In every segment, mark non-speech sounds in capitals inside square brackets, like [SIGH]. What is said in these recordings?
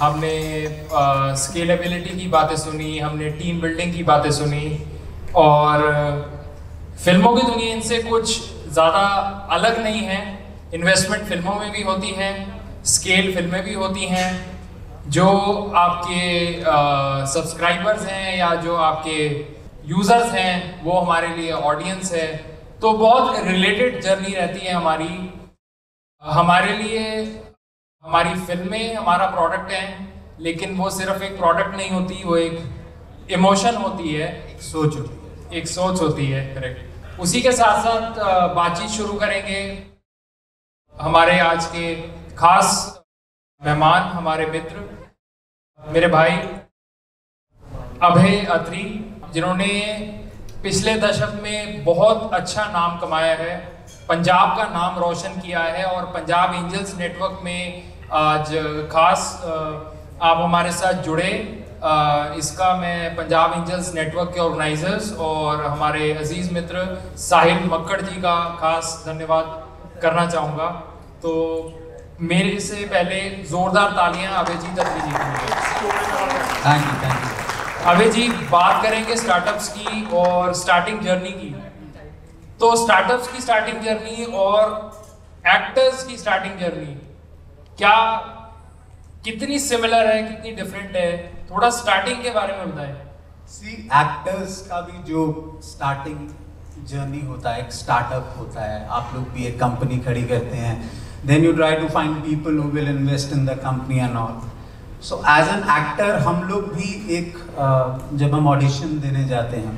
हमने स्केलेबिलिटी की बातें सुनी, हमने टीम बिल्डिंग की बातें सुनी, और फ़िल्मों की दुनिया इनसे कुछ ज़्यादा अलग नहीं है। इन्वेस्टमेंट फ़िल्मों में भी होती है स्केल फ़िल्में भी होती हैं। जो आपके सब्सक्राइबर्स हैं या जो आपके यूज़र्स हैं, वो हमारे लिए ऑडियंस है। तो बहुत रिलेटेड जर्नी रहती है हमारी। हमारे लिए हमारी फ़िल्में हमारा प्रोडक्ट है लेकिन वो सिर्फ़ एक प्रोडक्ट नहीं होती वो एक इमोशन होती है। एक सोच होती है। एक सोच होती है करेक्ट उसी के साथ साथ बातचीत शुरू करेंगे। हमारे आज के खास मेहमान हमारे मित्र मेरे भाई अभय अत्री जिन्होंने पिछले दशक में बहुत अच्छा नाम कमाया है। पंजाब का नाम रोशन किया है और पंजाब एंजल्स नेटवर्क में आज खास आप हमारे साथ जुड़े। इसका मैं पंजाब एंजल्स नेटवर्क के ऑर्गेनाइजर्स और हमारे अज़ीज़ मित्र साहिल मक्कड़ जी का खास धन्यवाद करना चाहूँगा। तो मेरे से पहले जोरदार तालियाँ अभय जी तक जी। Thank you thank you Abhay ji बात करेंगे स्टार्टअप्स की और स्टार्टिंग जर्नी की। तो स्टार्टअप्स की स्टार्टिंग जर्नी और एक्टर्स की स्टार्टिंग जर्नी क्या, कितनी सिमिलर है, कितनी डिफरेंट है? थोड़ा स्टार्टिंग के बारे में बताएँ। सी एक्टर्स का भी जो स्टार्टिंग जर्नी होता है, एक स्टार्टअप होता है, आप लोग भी एक कंपनी खड़ी करते हैं then you try to find people who will invest in the company and all. So, as an actor, हम लोग भी एक जब हम ऑडिशन देने जाते हैं,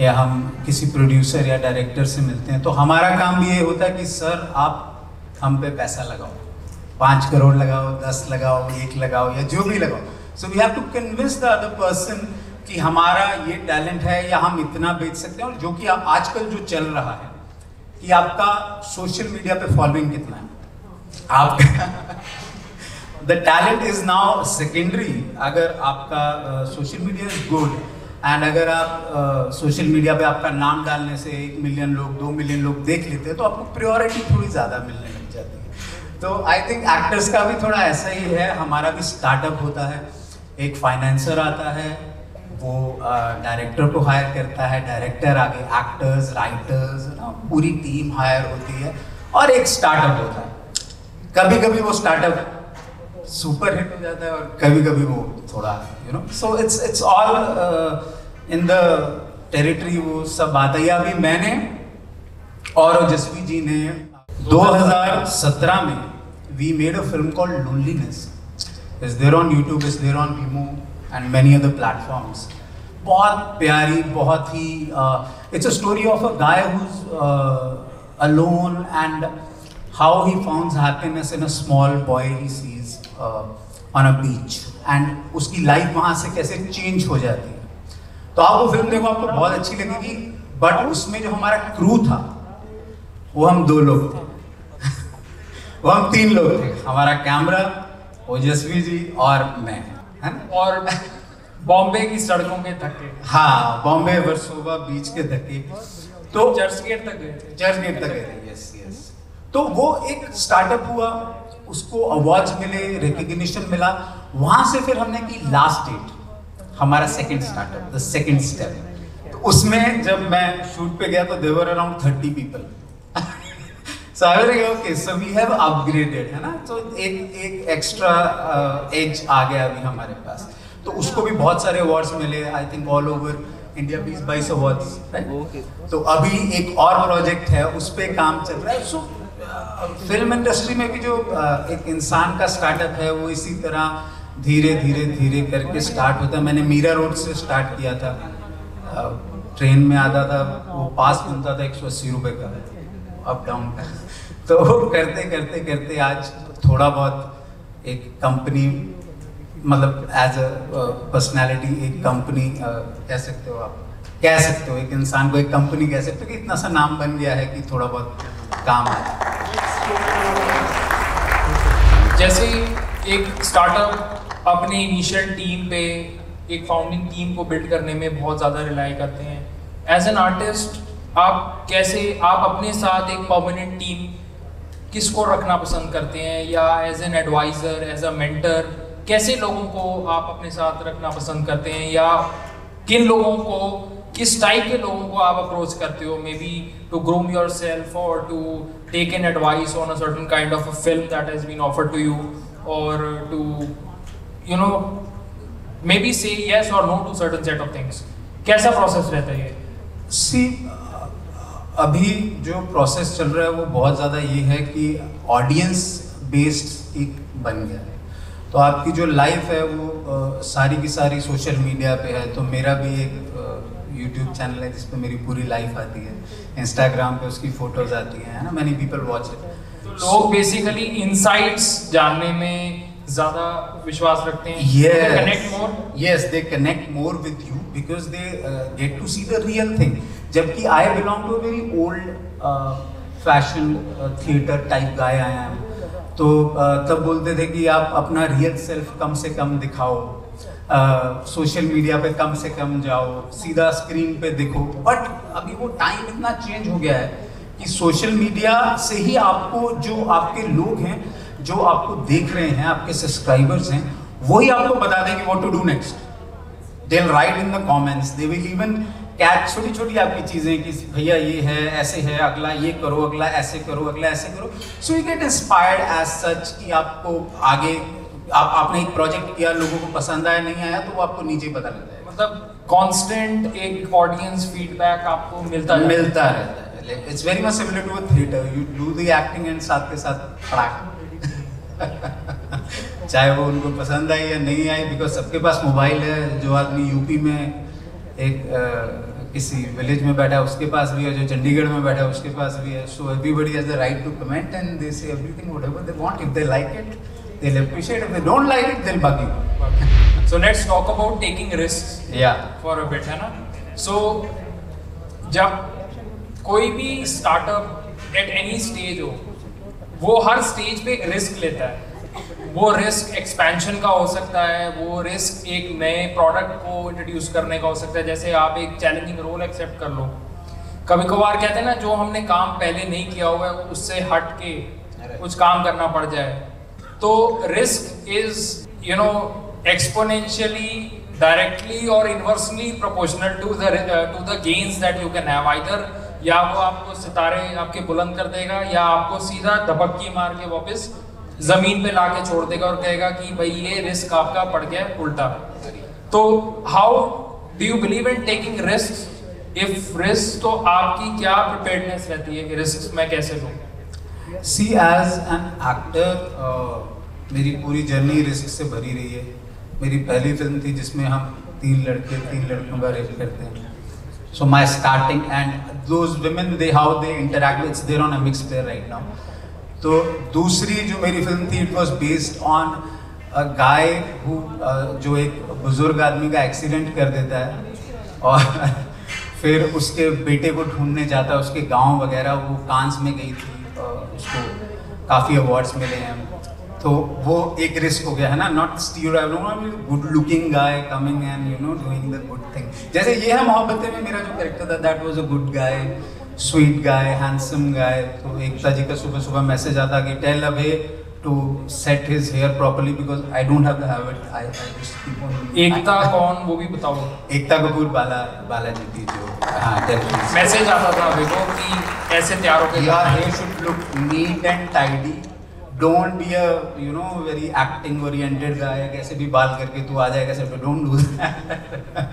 या हम किसी प्रोड्यूसर या डायरेक्टर से मिलते हैं तो हमारा काम भी ये होता है कि, सर, आप हम पे पैसा लगाओ। पाँच करोड़ लगाओ, दस लगाओ, एक लगाओ, या जो भी लगाओ। So we have to convince the other person कि हमारा ये टैलेंट है, या हम इतना बेच सकते हैं, और जो कि आजकल जो चल रहा है, कि आपका सोशल मीडिया पे फॉलोइंग कितना है। आप the talent is now secondary अगर आपका social media is good and अगर आप सोशल मीडिया पे आपका नाम डालने से एक मिलियन लोग, दो मिलियन लोग देख लेते हैं तो आपको प्रियोरिटी थोड़ी ज़्यादा लग जाती है तो आई थिंक एक्टर्स का भी थोड़ा ऐसा ही है, हमारा भी स्टार्टअप होता है, एक फाइनेंसर आता है, वो डायरेक्टर को हायर करता है डायरेक्टर आगे एक्टर्स राइटर्स पूरी टीम हायर होती है और एक स्टार्टअप होता है। कभी कभी वो स्टार्टअप सुपर हिट हो जाता है और कभी कभी वो थोड़ा you know so it's it's all in the territory वो सब बात है। अभी मैंने और जसवी जी ने 2017 में we made a film called loneliness is there on YouTube is there on Vimeo and many other platforms बहुत प्यारी बहुत ही it's a story of a guy who's alone and how he happiness in a small boy he sees uh, on a beach. And उसकी life वहाँ से कैसे change हो जाती है। तो आप वो फ़िल्म देखो आपको बहुत अच्छी लगेगी बट उसमें जो हमारा क्रू था वो हम दो लोग थे। वो हम तीन लोग थे। हमारा कैमरा ओजस्वी जी और मैं। है ना? और बॉम्बे की सड़कों के धक्के। हाँ बॉम्बे वर्सोवा बीच के धक्के। तो चर्च गेट तक गए थे। चर्च गेट तक गए थे यस यस तो वो एक स्टार्टअप हुआ उसको अवार्ड्स मिले रिकग्निशन मिला। वहाँ से फिर हमने की लास्ट डेट हमारा second startup the second step तो उसमें जब मैं शूट पे गया तो there around thirty people so I was okay so we have upgraded है ना? तो एक एक एक्स्ट्रा एज uh, आ गया अभी हमारे पास। तो उसको भी बहुत सारे अवार्ड्स मिले I think all over India बीस बाईस अवार्ड्स तो अभी एक और प्रोजेक्ट है उस पर काम चल रहा है। सो फ़िल्म इंडस्ट्री में भी जो एक इंसान का स्टार्टअप है वो इसी तरह धीरे धीरे धीरे करके स्टार्ट होता है। मैंने मीरा रोड से स्टार्ट किया था। ट्रेन में आता था वो पास बनता था एक सौ अस्सी रुपये का। अप डाउन का तो करते करते करते आज थोड़ा बहुत एक कंपनी मतलब एज अ पर्सनैलिटी एक कंपनी कह सकते हो आप। कह सकते हो एक इंसान को एक कंपनी कह सकते हो कि इतना सा नाम बन गया है कि थोड़ा बहुत काम है। जैसे एक स्टार्टअप अपने इनिशियल टीम पे, एक फाउंडिंग टीम को बिल्ड करने में बहुत ज़्यादा रिलाई करते हैं। एज एन आर्टिस्ट आप कैसे, आप अपने साथ एक परमानेंट टीम किसको रखना पसंद करते हैं? या as an advisor as a mentor कैसे लोगों को आप अपने साथ रखना पसंद करते हैं? या किन लोगों को, किस टाइप के लोगों को आप अप्रोच करते हो? May be to groom yourself और to take an advice on a certain kind of a film that has been offered to you और to you know may be say yes और no to certain set of things. कैसा process रहता है ये? सी अभी जो process चल रहा है वो बहुत ज़्यादा ये है कि ऑडियंस बेस्ड एक बन गया है। तो आपकी जो लाइफ है वो अ, सारी की सारी सोशल मीडिया पे है। तो मेरा भी एक यूट्यूब चैनल है जिसपे मेरी पूरी लाइफ आती है। इंस्टाग्राम पे उसकी फ़ोटोज़ आती हैं है ना? मैनी पीपल वॉच इट तो लोग बेसिकली इनसाइट्स जानने में ज़्यादा विश्वास रखते हैं। Yes. Connect more Yes, they connect more with you because they uh, get जबकि I belong to uh, fashioned uh, theater type guy I am. तो uh, तब बोलते थे कि आप अपना रियल सेल्फ कम से कम दिखाओ सोशल मीडिया पे कम से कम जाओ सीधा स्क्रीन पे दिखो। बट अभी वो टाइम इतना चेंज हो गया है कि सोशल मीडिया से ही आपको जो आपके लोग हैं जो आपको देख रहे हैं आपके सब्सक्राइबर्स हैं वही आपको बता देंगे what to do next they write in the comments they will even catch छोटी छोटी आपकी चीज़ें कि भैया ये है ऐसे है अगला ये करो अगला ऐसे करो अगला ऐसे करो। So you get inspired as such कि आपको आगे आप आपने एक प्रोजेक्ट किया लोगों को पसंद आया नहीं आया तो वो आपको नीचे पता लग जाएगा मतलब कांस्टेंट एक ऑडियंस फीडबैक आपको मिलता है। मिलता रहता है। It's very much similar to a theatre you do the acting and साथ के साथ [LAUGHS] चाहे वो उनको पसंद आई या नहीं आई बिकॉज़ सबके पास मोबाइल है जो आदमी यूपी में एक किसी विलेज में बैठा है उसके पास भी है जो चंडीगढ़ में बैठा है उसके पास भी है। So everybody has the right to comment and they say everything whatever they want if they like it they will appreciate if they don't like it they will bug you so let's talk about taking risk या for a bit है ना? सो जब कोई भी startup at any stage हो वो हर stage पे risk लेता है। वो रिस्क एक्सपेंशन का हो सकता है वो रिस्क एक नए प्रोडक्ट को इंट्रोड्यूस करने का हो सकता है जैसे आप एक चैलेंजिंग रोल एक्सेप्ट कर लो। कभी कभार कहते हैं ना जो हमने काम पहले नहीं किया हुआ है उससे हट के कुछ काम करना पड़ जाए। तो risk is you know exponentially directly और inversely proportional to uh, to the gains that you can have. Either या वो आपको सितारे आपके बुलंद कर देगा या आपको सीधा धपक्की मार के वापस ज़मीन पे लाके छोड़ देगा और कहेगा कि भाई ये रिस्क आपका पड़ गया उल्टा। तो how do you believe in taking risk if risk तो आपकी क्या प्रिपेयर्डनेस रहती है कि रिस्क मैं कैसे लूँ? सी एज एन एक्टर मेरी पूरी जर्नी रिस्क से भरी रही है। मेरी पहली फ़िल्म थी जिसमें हम तीन लड़के तीन लड़कियों का रेप करते हैं। So my starting and those they how they interact it's there on a mix player right now तो दूसरी जो मेरी फ़िल्म थी it was based on guy who जो एक बुज़ुर्ग आदमी का एक्सीडेंट कर देता है और [LAUGHS] फिर उसके बेटे को ढूँढने जाता है, उसके गाँव वगैरह, वो कांस में गई थी उसको काफ़ी अवार्ड्स मिले हैं। तो वो एक रिस्क हो गया, है ना? Not good looking guy coming and you know doing the good thing जैसे ये है मोहब्बतें में मेरा जो करेक्टर था that was a good guy sweet guy handsome guy तो एकता जी का सुबह सुबह मैसेज आता कि tell away to set his hair properly because I don't have the habit I I just keep on Ekta कौन वो भी बताओ। एकता कपूर बाला बालाजी की जो हाँ डेफिनेटली मैसेज आता था देखो कि ऐसे तैयार होकर your जाना है। hair should look neat and tidy. Don't be a you know very acting oriented कैसे भी बाल करके तू आ जाएगा don't do that.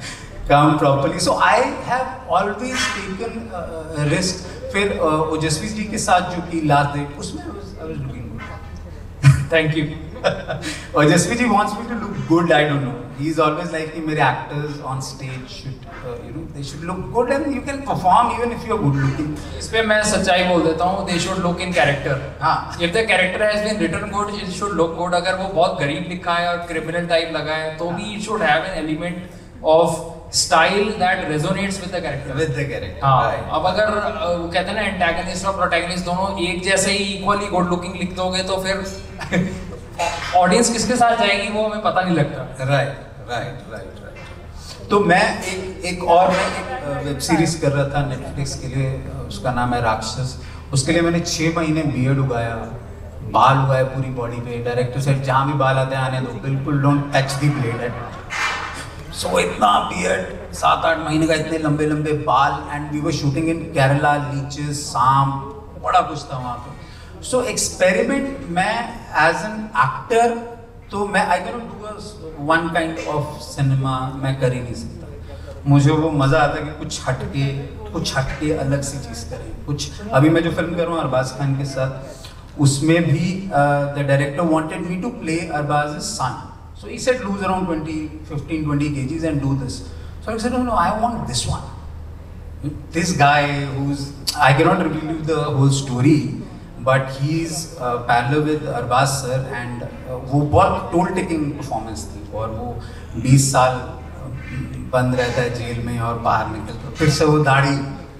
काम properly so I have always taken risk फिर ओजस्वी जी के साथ जो की लास्ट डेट उसमें thank you Ojaswi ji wants me to look good I don't know he is always like कि मेरे actors on stage should you know they should look good and you can perform even if you are good looking इस पे मैं सच्चाई बोल देता हूँ they should look in character हाँ। If the character has been written good it should look good अगर वो बहुत गरीब लिखा है और क्रिमिनल टाइप लगा है तो भी it should have an element of style that resonates with the character with the character हाँ अब अगर वो कहते हैं ना एंटागनिस्ट और प्रोटैगनिस्ट दोनों एक जैसे ही इक्वली गुड लुकिंग लिख दोगे तो फिर [LAUGHS] ऑडियंस किसके साथ जाएगी वो हमें पता नहीं लगता। राइट राइट राइट राइट तो मैं एक एक और मैं एक वेब सीरीज़ कर रहा था नेटफ्लिक्स के लिए उसका नाम है राक्षस। उसके लिए मैंने छः महीने बियर्ड उगाया बाल हुआ है पूरी बॉडी पे। डायरेक्टर से जहाँ भी बाल आते हैं आने दो। बिल्कुल don't touch the blade so so, इतना बियर्ड सात आठ महीने का इतने लंबे लंबे बाल and we were shooting in Kerala leeches साम बड़ा कुछ था वहाँ पे। सो एक्सपेरिमेंट मैं एज एन एक्टर तो मैं I can do one kind of cinema मैं कर ही नहीं सकता। मुझे वो मज़ा आता है कि कुछ हटके कुछ हटके अलग सी चीज़ करें। कुछ अभी मैं जो फ़िल्म कर रहा हूँ अरबाज खान के साथ उसमें भी the director wanted me to play Arbaaz son So he said lose around 20, 15, 20 kgs and do this. So I said, no, no, I want this one. This guy who's, I cannot reveal you the whole story, but he's uh, parallel with Arbaz sir and uh, वो बहुत toll taking performance थी और वो 20 साल बंद रहता है jail में और बाहर निकलता फिर से वो दाढ़ी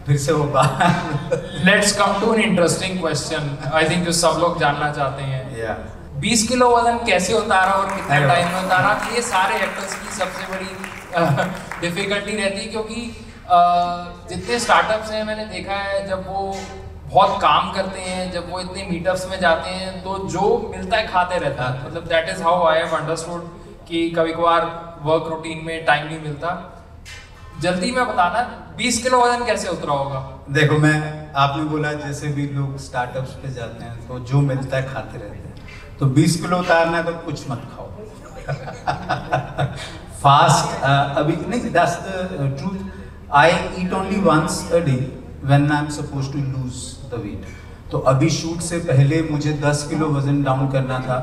फिर से वो बाहर let's come to an interesting question I think जो सब लोग जानना चाहते हैं। या 20 किलो वज़न कैसे उतारा और कितने टाइम में उतारा ये सारे एक्टर्स की सबसे बड़ी डिफिकल्टी रहती है क्योंकि अ, जितने स्टार्टअप्स हैं मैंने देखा है जब वो बहुत काम करते हैं जब वो इतने मीटअप्स में जाते हैं तो जो मिलता है खाते रहता है। मतलब that is how I have understood कि कभी कभार वर्क रूटीन में टाइम नहीं मिलता। जल्दी में बताना 20 किलो वज़न कैसे उतरा होगा? देखो, मैं, आपने बोला जैसे भी लोग स्टार्टअप्स पे जाते हैं तो जो मिलता है खाते रहते हैं। तो 20 किलो उतारना है तो कुछ मत खाओ। [LAUGHS] फास्ट अभी नहीं that's the truth I eat only once a day when I am supposed to lose the weight तो अभी शूट से पहले मुझे 10 किलो वज़न डाउन करना था।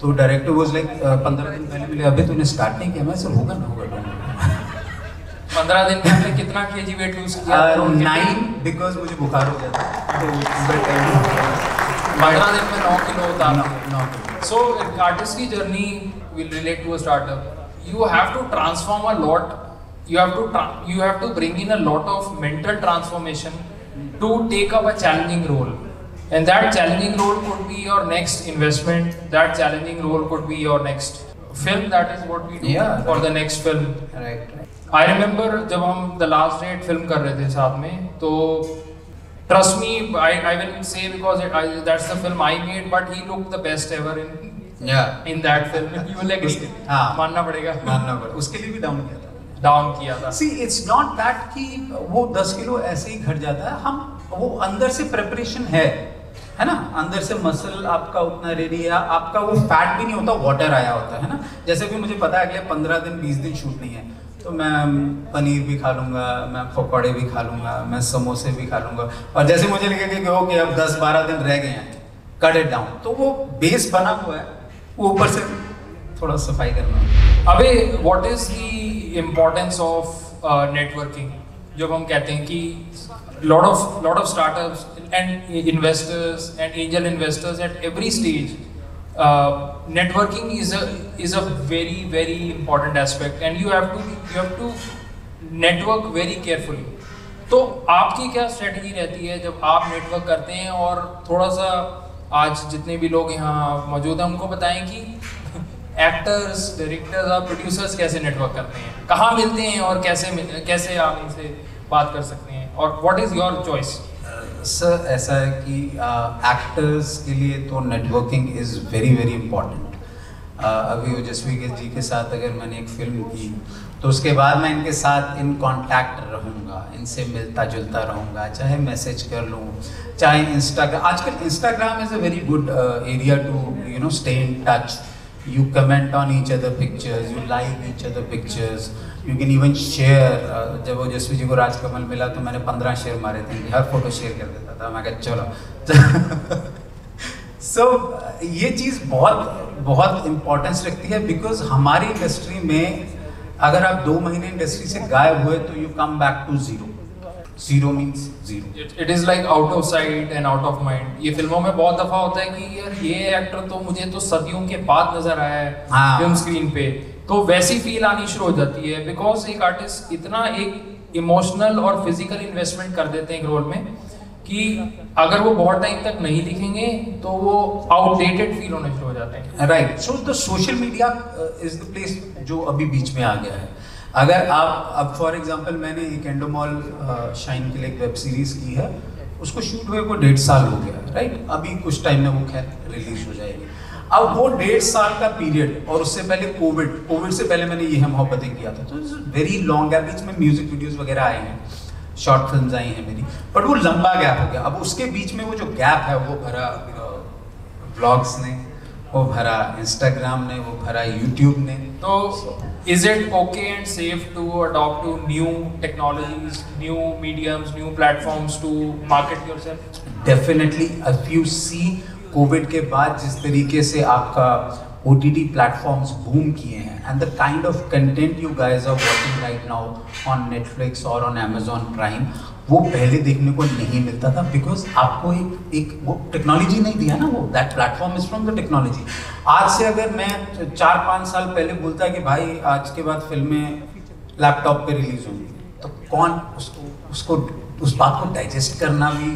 तो डायरेक्टर वाज लाइक पंद्रह दिन पहले बोले अभी तूने स्टार्ट नहीं किया। मैं सर, होगा ना, होगा don't worry." पंद्रह दिन में आपने कितना केजी वेट लूज किया नाइन बिकॉज़ मुझे बुखार हो गया था तो पंद्रह दिन में नौ किलो उतारना नौ So, an artist की to a startup. You have to transform a lot. You have to tra- you have to bring in a lot of mental transformation to take up a challenging role. And that challenging role could be your next investment. That challenging role could be your next film. That is what we do Yeah, for right. the next film. Right I remember जब हम the last date film कर रहे थे साथ में तो trust me I I will say because that's the film I made but he look the best ever in या in that film you will agree हाँ। मानना पड़ेगा. मानना पड़ा उसके लिए भी डाउन किया था. डाउन किया था. सी इट्स नॉट दैट कि वो 10 किलो ऐसे ही घट जाता है. हम वो अंदर से प्रिपरेशन है. है ना? अंदर से मसल आपका उतना रेडी है. आपका वो फैट भी नहीं होता वाटर आया होता है ना? जैसे कि मुझे पता है अगले पंद्रह दिन बीस दिन शूट नहीं है. तो मैं पनीर भी खा लूँगा, मैं पकौड़े भी खा लूँगा, मैं समोसे भी खा लूँगा। और जैसे मुझे लगेगा कि ओके, अब दस बारह दिन रह गए हैं कट इट डाउन तो वो बेस बना हुआ है, वो ऊपर से थोड़ा सफ़ाई करना। अबे what is the importance of networking जब हम कहते हैं कि lot of lot of startups and investors and angel investors at every stage networking is a is a very very important aspect and you have to, you have to network very carefully. तो आपकी क्या strategy रहती है जब आप network करते हैं और थोड़ा सा आज जितने भी लोग यहाँ मौजूद हैं उनको बताएँ कि [LAUGHS] एक्टर्स डायरेक्टर्स और प्रोड्यूसर्स कैसे नेटवर्क करते हैं? कहाँ मिलते हैं और कैसे कैसे आप इनसे बात कर सकते हैं? और what is your choice sir ऐसा है कि एक्टर्स के लिए तो networking is very very important अभी ओजस्वी के जी के साथ अगर मैंने एक फ़िल्म की तो उसके बाद मैं इनके साथ इन कांटेक्ट रहूँगा, इनसे मिलता जुलता रहूँगा, चाहे मैसेज कर लूँ, चाहे इंस्टाग्राम आजकल Instagram is a very good area to you know stay in touch you comment on each other pictures you like each other pictures. Can even share uh, जब वो जसवी जी को राजकमल मिला तो मैंने पंद्रह शेयर मारे थे हर फ़ोटो शेयर कर देता था। मैं कहा चलो। सो [LAUGHS] so, ये चीज़ बहुत बहुत इम्पोर्टेंस रखती है बिकॉज़ हमारी इंडस्ट्री में अगर आप दो महीने इंडस्ट्री से गायब हुए तो you come back to zero zero means zero it is like out of sight and out of mind ये फ़िल्मों में बहुत दफ़ा होता है कि यार ये एक्टर तो मुझे तो सदियों के बाद नज़र आया है हाँ। फ़िल्म स्क्रीन पे। तो वैसी फील आनी शुरू हो जाती है बिकॉज़ एक आर्टिस्ट इतना एक इमोशनल और फ़िज़िकल इन्वेस्टमेंट कर देते हैं एक रोल में कि अगर वो बहुत टाइम तक नहीं दिखेंगे तो वो आउटडेटेड फील होने शुरू हो जाते हैं। Right so the social media is the place जो अभी बीच में आ गया है। अगर आप, अब फॉर एग्जांपल मैंने एक एंडोमॉल शाइन के लिए एक वेब सीरीज़ की है, उसको शूट हुए को डेढ़ साल हो गया राइट अभी कुछ टाइम में वो खैर रिलीज़ हो जाएगी। अब वो डेढ़ साल का पीरियड और उससे पहले कोविड कोविड से पहले मैंने ये हम मोहब्बतें किया था। तो वेरी लॉन्ग गैप बीच में म्यूज़िक वीडियोस वगैरह आए हैं शॉर्ट फिल्म्स आई हैं मेरी बट वो लंबा गैप हो गया। अब उसके बीच में वो जो गैप है वो भरा ब्लॉग्स ने वो भरा इंस्टाग्राम ने वो भरा यूट्यूब ने। तो is it okay and safe to adopt to new technologies new mediums new platforms to market yourself? Definitely if you see Covid के बाद जिस तरीके से आपका O T T platforms boom किए हैं and the kind of content you guys are watching right now on Netflix और on Amazon Prime वो पहले देखने को नहीं मिलता था बिकॉज़ आपको एक एक वो टेक्नोलॉजी नहीं दिया ना वो that platform is from the technology आज से अगर मैं चार, पाँच साल पहले बोलता कि भाई आज के बाद फ़िल्में लैपटॉप पे रिलीज़ होंगी तो कौन उसको उसको उस बात को डाइजेस्ट करना भी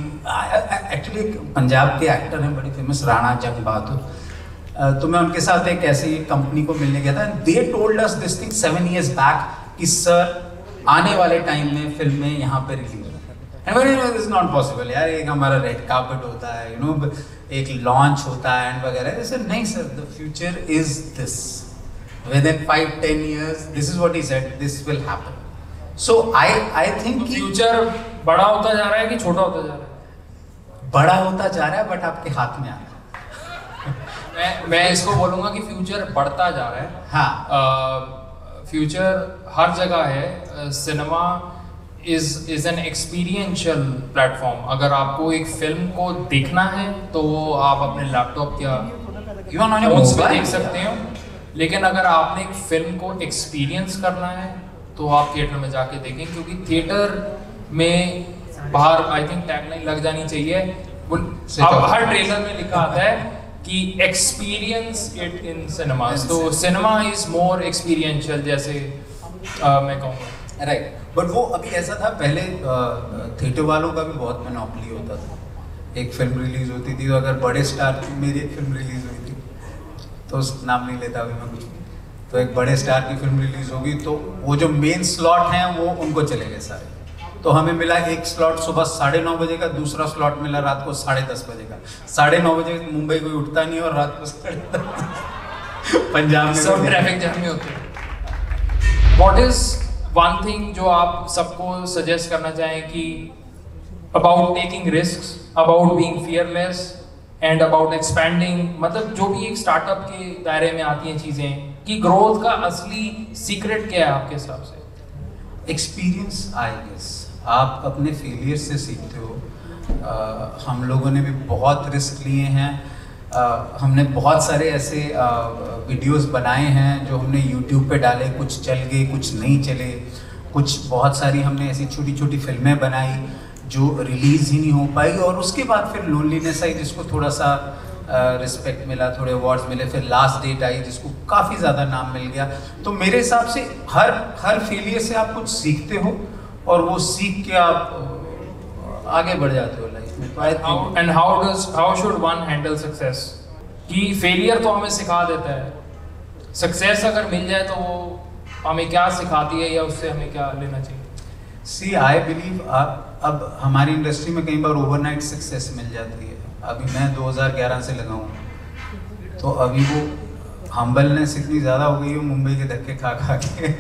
एक्चुअली पंजाब के एक्टर हैं बड़े फ़ेमस राणा जंग बहादुर। तो मैं उनके साथ एक ऐसी कंपनी को मिलने गया था। They told us this thing seven years back कि सर आने वाले टाइम में फ़िल्में यहाँ पे release and this not possible यार एक हमारा रेड कार्पेट होता है यू नो एक लॉन्च होता है एंड वगैरह. सर नहीं sir the future is this within five ten years this is what he said this will happen so I I think future बड़ा होता जा रहा है कि छोटा होता जा रहा है? बड़ा होता जा रहा है बट आपके हाथ में आ रहा है। मैं मैं इसको बोलूँगा कि फ्यूचर बढ़ता जा रहा है। हाँ। फ्यूचर हर जगह है। Cinema is is an experiential platform अगर आपको एक फ़िल्म को देखना है तो वो आप अपने लैपटॉप या Even on your फोन्स पे mobile. देख सकते हो। लेकिन अगर आपने एक फ़िल्म को एक्सपीरियंस करना है तो आप थिएटर में जाके देखें क्योंकि थिएटर में बाहर आई थिंक टैगलाइन लग जानी चाहिए। अब हर ट्रेलर में लिखा आता है कि एक्सपीरियंस इट इन सिनेमास तो सिनेमा इज़ मोर एक्सपीरियंशियल जैसे अ, मैं कहूँगा। राइट बट वो अभी ऐसा था पहले थिएटर वालों का भी बहुत मनोपली होता था। एक फ़िल्म रिलीज़ होती थी तो अगर बड़े स्टार की मेरी एक फ़िल्म रिलीज़ हुई थी तो उस नाम नहीं लेता अभी मैं कुछ तो एक बड़े स्टार की फ़िल्म रिलीज़ होगी तो वो जो मेन स्लॉट हैं वो उनको चले गए सारे। तो हमें मिला एक स्लॉट सुबह साढ़े नौ बजे का दूसरा स्लॉट मिला रात को साढ़े दस बजे का। साढ़े नौ बजे मुंबई कोई उठता नहीं और रात को साढ़े दस [LAUGHS] पंजाब में सब ट्रैफ़िक जैम में होते हैं। व्हाट इज़ वन थिंग जो आप सबको सजेस्ट करना चाहें कि about taking risk about being fearless and about expanding मतलब जो भी एक स्टार्टअप के दायरे में आती हैं चीज़ें कि ग्रोथ का असली सीक्रेट क्या है आपके हिसाब से? एक्सपीरियंस आई गेस आप अपने फेलियर से सीखते हो। uh, हम लोगों ने भी बहुत रिस्क लिए हैं। uh, हमने बहुत सारे ऐसे आ, वीडियोस बनाए हैं जो हमने यूट्यूब पे डाले कुछ चल गए कुछ नहीं चले। कुछ बहुत सारी हमने ऐसी छोटी छोटी फ़िल्में बनाई जो रिलीज़ ही नहीं हो पाई और उसके बाद फिर लोनलीनेस आई जिसको थोड़ा सा रिस्पेक्ट मिला थोड़े अवार्ड्स मिले। फिर लास्ट डेट आई जिसको काफ़ी ज़्यादा नाम मिल गया। तो मेरे हिसाब से हर हर फेलियर से आप कुछ सीखते हो। और वो सीख के आप आगे बढ़ जाते हो लाइफ में and how does how should one handle success कि फेलियर तो हमें सिखा देता है। सक्सेस अगर मिल जाए तो वो हमें क्या सिखाती है या उससे हमें क्या लेना चाहिए? सी आई बिलीव आप अब हमारी इंडस्ट्री में कई बार ओवरनाइट सक्सेस मिल जाती है। अभी मैं 2011 से लगा हूँ। तो अभी वो हम्बलनेस इतनी ज़्यादा हो गई है मुंबई के धक्के खा खा के।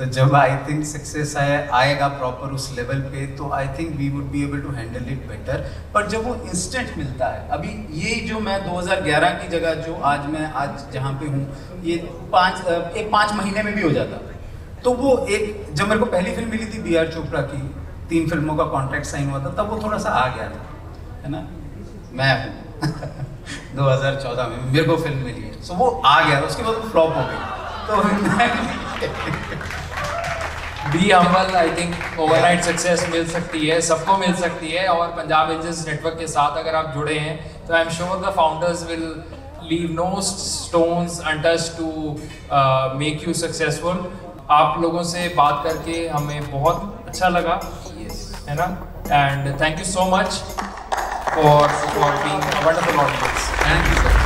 तो जब आई थिंक सक्सेस आए आएगा प्रॉपर उस लेवल पे तो I think we would be able to handle it better पर जब वो इंस्टेंट मिलता है, अभी ये जो मैं 2011 की जगह जो आज मैं आज जहाँ पे हूँ, ये पाँच एक पाँच महीने में भी हो जाता। तो वो एक, जब मेरे को पहली फ़िल्म मिली थी बी आर चोपड़ा की, तीन फ़िल्मों का कॉन्ट्रैक्ट साइन हुआ था, तब वो थोड़ा सा आ गया था, है ना? मैं हूँ। [LAUGHS] 2014 में मेरे को फ़िल्म मिली। है सो वो आ गया था उसके बाद वो फ्लॉप हो गई। तो [LAUGHS] be humble I think overnight success मिल सकती है सबको मिल सकती है और पंजाब एजेंस नेटवर्क के साथ अगर आप जुड़े हैं तो I am sure the founders will leave no stones untouch to make you successful आप लोगों से बात करके हमें बहुत अच्छा लगा। है ना? And thank you so much for for being wonderful audience thank you sir